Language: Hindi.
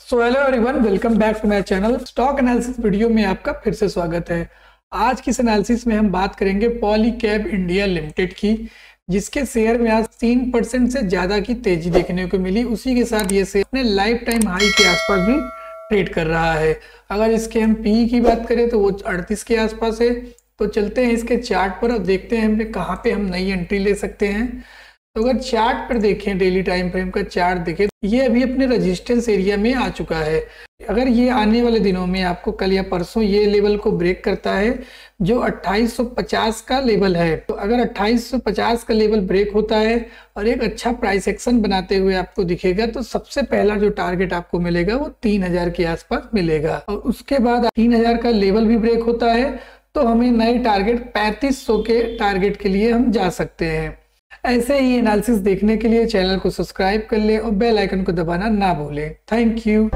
So hello everyone welcome back to my channel stock analysis video में आपका फिर से स्वागत है। आज की इस एनालिसिस में हम बात करेंगे पॉलीकैब इंडिया लिमिटेड की, जिसके शेयर में आज तीन परसेंट से ज़्यादा की तेज़ी देखने को मिली। उसी के साथ ये शेयर अपने लाइफ टाइम हाई के आसपास भी ट्रेड कर रहा है। अगर इसके हम पी की बात करें तो वो अड़तीस के आसपास है। तो चलते हैं इसके चार्ट पर अब देखते हैं हमें कहाँ पे हम नई एंट्री ले सकते हैं। तो अगर चार्ट पर देखें डेली टाइम फ्रेम का चार्ट देखें, ये अभी अपने रेजिस्टेंस एरिया में आ चुका है। अगर ये आने वाले दिनों में आपको कल या परसों ये लेवल को ब्रेक करता है, जो 2850 का लेवल है तो अगर 2850 का लेवल ब्रेक होता है और एक अच्छा प्राइस एक्शन बनाते हुए आपको दिखेगा तो सबसे पहला जो टारगेट आपको मिलेगा, वो 3000 के आसपास मिलेगा। और उसके बाद 3000 का लेवल भी ब्रेक होता है तो हमें नए टारगेट 3500 के टारगेट के लिए हम जा सकते हैं। ऐसे ही एनालिसिस देखने के लिए चैनल को सब्सक्राइब कर ले और बेल आइकन को दबाना ना भूले। Thank you